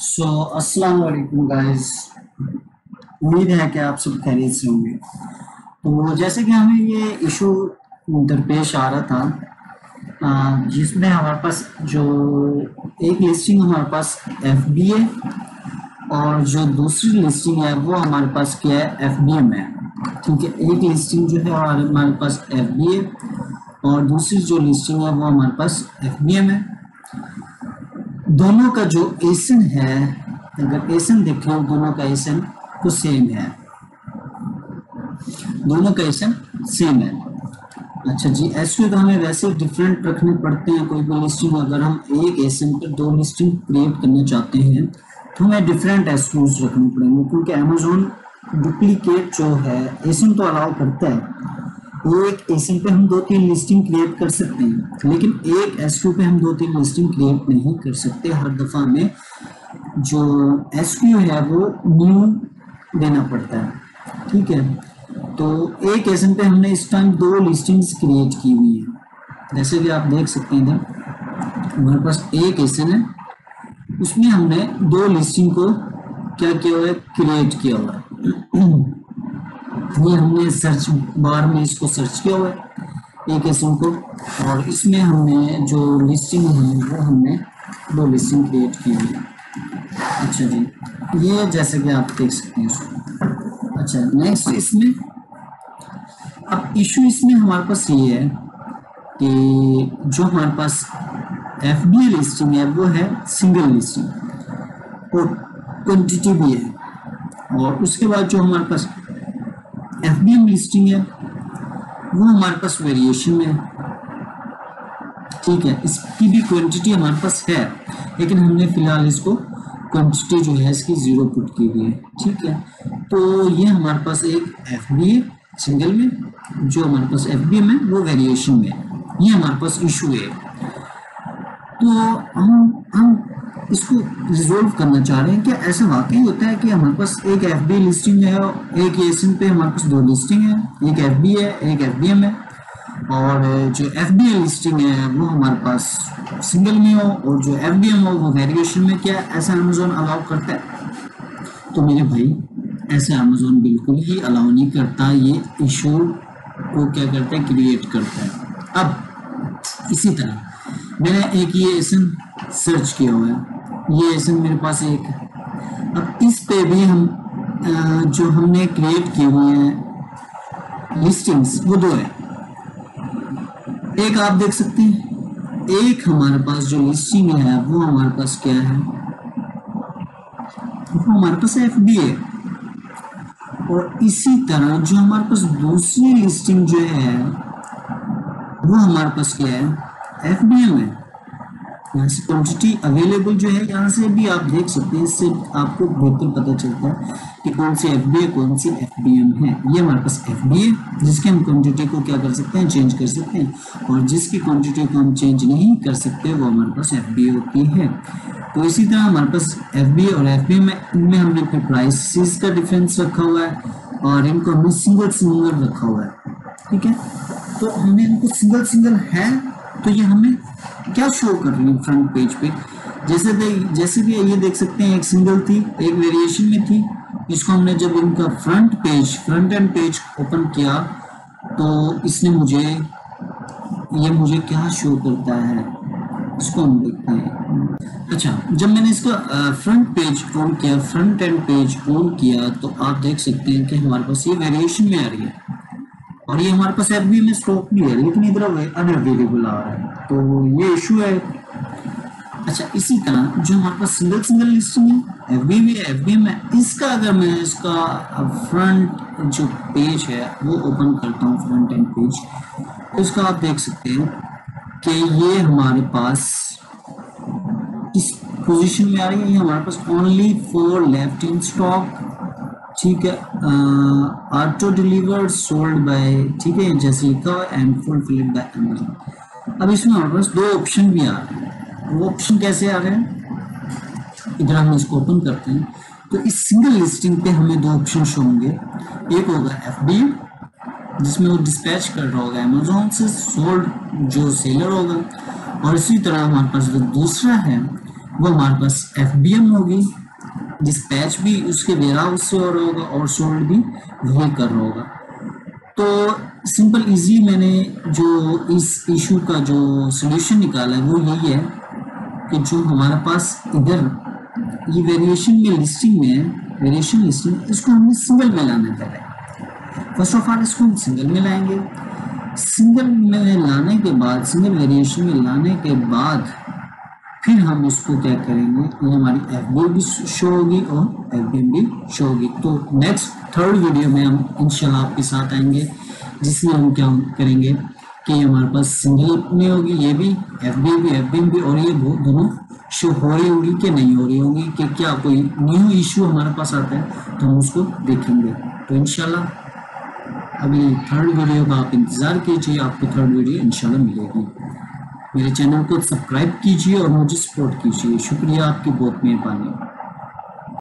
सो अस्सलाम वालेकुम गाइस उम्मीद है कि आप सब खैरियत से होंगे। तो जैसे कि हमें ये इशू दरपेश आ रहा था जिसमें हमारे पास जो एक लिस्टिंग हमारे पास एफ़ बी ए और जो दूसरी लिस्टिंग है, वो हमारे पास क्या है? एफ़ बी एम है। ठीक है एक लिस्टिंग जो है, हमारे पास एफ़ बी ए और दूसरी जो लिस्टिंग है, वो हमारे पास एफ़ बी एम है। दोनों का जो एसन है, अगर एसन देखें, दोनों का एसन तो सेम है। दोनों का एसन सेम है। अच्छा जी एस तो हमें वैसे डिफरेंट रखने पड़ते हैं कोई भी लिस्टिंग अगर हम एक एसन पर दो लिस्टिंग क्रिएट करना चाहते हैं तो हमें डिफरेंट एस रखने पड़ेंगे, क्योंकि अमेजोन डुप्लीकेट जो है, एसन तो अलाउ करता है। एक एसन पे हम दो तीन लिस्टिंग क्रिएट कर सकते हैं। लेकिन एक एस क्यू पे हम दो तीन लिस्टिंग क्रिएट नहीं कर सकते हर दफ़ा में। जो एस क्यू है, वो न्यू देना पड़ता है। ठीक है? तो एक एसन पे हमने इस टाइम दो लिस्टिंग्स क्रिएट की हुई है। जैसे कि आप देख सकते हैं हमारे पास एक एसन है। उसमें हमने दो लिस्टिंग को क्या किया हुआ है? क्रिएट किया हुआ है। ये हमने सर्च बार में इसको सर्च किया हुआ है, एक एस को और इसमें हमने जो लिस्टिंग है, वो हमने दो लिस्टिंग क्रिएट की हुई है। अच्छा जी, ये जैसे कि आप देख सकते हैं इसको। अच्छा नेक्स्ट इसमें, अब इशू इसमें हमारे पास ये है कि जो हमारे पास एफ़ बी लिस्टिंग है, वो है सिंगल लिस्टिंग और क्वांटिटी भी है। और उसके बाद जो हमारे पास एफ़ बी एम लिस्टिंग है। वो हमारे पास वेरिएशन में ठीक है, इसकी भी क्वांटिटी हमारे पास है, लेकिन हमने फ़िलहाल इसको क्वांटिटी जो है, इसकी ज़ीरो पुट की हुई है। ठीक है तो ये हमारे पास एक एफ़ बी सिंगल में। जो हमारे पास एफ़ बी है, वो वेरिएशन में ये हमारे पास इशू है। तो हम हम इसको रिजोल्व करना चाह रहे हैं क्या ऐसा वाकई होता है कि हमारे पास एक एफ़ बी लिस्टिंग है एक एसिन पे हमारे पास दो लिस्टिंग है, एक एफ़ बी है, एक एफ़ बी एम है। और जो एफ़ लिस्टिंग है, वो हमारे पास सिंगल में हो और जो एफ़ बी एम हो, वो वेरिएशन में, क्या ऐसा अमेजोन अलाउ करता है? तो मेरे भाई, ऐसे अमेजोन बिल्कुल ही अलाउ नहीं करता, ये इशू को क्या करता है क्रिएट करता है। अब, इसी तरह, मैंने एक ये एसन सर्च किया हुआ है। ये ऐसे मेरे पास एक है। अब इस पे भी हम जो हमने क्रिएट किए हुए हैं लिस्टिंग्स वो दो है। एक आप देख सकते हैं, एक हमारे पास जो लिस्टिंग है, वो हमारे पास क्या है? वो हमारे पास एफ़ बी है। और इसी तरह जो हमारे पास दूसरी लिस्टिंग जो है, वो हमारे पास क्या है? एफ़ बी एम है। क्वांटिटी अवेलेबल जो है, यहाँ से भी आप देख सकते हैं, इससे आपको बेहतर पता चलता है कि कौन सी एफ़ बी कौन सी एफ़ बी एम है। ये हमारे पास एफ़ बी है जिसके हम क्वांटिटी को क्या कर सकते हैं चेंज कर सकते हैं। और जिसकी क्वांटिटी को हम चेंज नहीं कर सकते, वो हमारे पास एफ़ बी होती है। तो इसी तरह हमारे पास एफ़ बी और एफ़ बी में, इनमें हमने फिर प्राइसिस का डिफरेंस रखा हुआ है और इनको हमने सिंगल सिंगल रखा हुआ है। ठीक है? तो हमने इनको सिंगल सिंगल है तो ये हमें क्या शो कर रही है फ्रंट पेज पे? जैसे जैसे कि ये देख सकते हैं, एक सिंगल थी, एक वेरिएशन में थी। इसको हमने जब इनका front page front end page open किया तो इसने मुझे, ये मुझे क्या शो करता है? इसको हम देखते हैं। अच्छा जब मैंने इसका फ्रंट पेज ऑन किया फ्रंट एंड पेज ऑन किया तो आप देख सकते हैं कि हमारे पास ये वेरिएशन में आ रही है। और ये हमारे पास एफ़ बी में स्टॉक भी है, लेकिन इधर अनअवेलेबल आ रहा है। तो ये इशू है। अच्छा इसी तरह जो हमारे पास सिंगल सिंगल लिस्टिंग है एफ़ बी में एफ़ बी में इसका अगर मैं इसका फ्रंट जो पेज है, वो ओपन करता हूँ फ्रंट एंड पेज इसका आप देख सकते हैं कि ये हमारे पास इस पोजीशन में आ रही है। ये हमारे पास only four left in stock ठीक है ऑटो डिलीवर सोल्ड बाय ठीक है जैसे लिखा हुआ फुलफिल्ड बाय अमेजोन अब इसमें हमारे पास दो ऑप्शन भी आ रहे हैं। वो ऑप्शन कैसे आ रहे हैं? इधर हम इसको ओपन करते हैं। तो इस सिंगल लिस्टिंग पे हमें दो ऑप्शन शो होंगे। एक होगा एफ़ जिसमें वो डिस्पैच कर रहा होगा अमेजोन से सोल्ड जो सेलर होगा। और इसी तरह हमारे पास जो दूसरा है, वो हमारे पास एफबीएम होगी। जिस पैच भी उसके वेयर हाउस से हो रहा होगा और सोल्ड भी वही कर रहा होगा। तो सिंपल इजी मैंने जो इस इशू का जो सोल्यूशन निकाला है, वो यही है कि जो हमारे पास इधर ये वेरिएशन में लिस्टिंग में है वेरिएशन लिस्टिंग इसको हमें सिंगल में लाना पहले फ़र्स्ट ऑफ़ ऑल इसको हम सिंगल में लाएँगे। सिंगल में लाने के बाद सिंगल वेरिएशन में लाने के बाद फिर हम इसको क्या करेंगे? ये हमारी एफ़ भी शो होगी और एफ़ भी शो होगी। तो नेक्स्ट थर्ड वीडियो में हम इंशाल्लाह आपके साथ आएँगे, जिसमें हम क्या करेंगे कि हमारे पास सिंगल में होगी, ये भी एफ़ भी एफ़ भी और ये दोनों शो हो रही होगी कि नहीं हो रही होगी, कि क्या कोई न्यू इशू हमारे पास आता है तो हम उसको देखेंगे। तो इनशाला अभी थर्ड वीडियो का आप इंतज़ार कीजिए, आपको थर्ड वीडियो इनशाला मिलेगी। मेरे चैनल को सब्सक्राइब कीजिए और मुझे सपोर्ट कीजिए। शुक्रिया आपकी बहुत मेहरबानी।